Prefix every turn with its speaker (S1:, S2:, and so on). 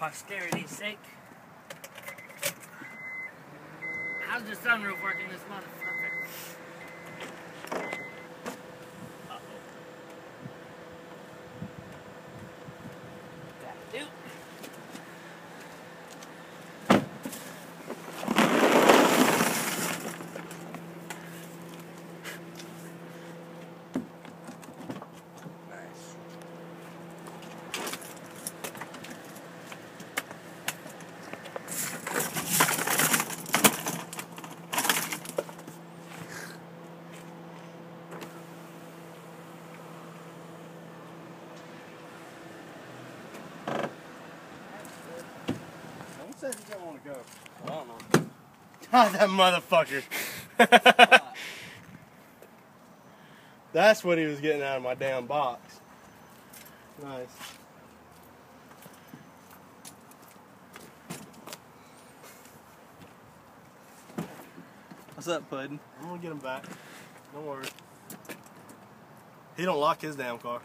S1: posterity's sake. How's the sunroof working this? Uh-oh. That'll do.
S2: Says he don't want to go?
S1: I don't know.
S2: God, ah, that motherfucker. That's what he was getting out of my damn box. Nice.
S3: What's up, Puddin?
S2: I'm gonna get him back. Don't worry. He don't lock his damn car.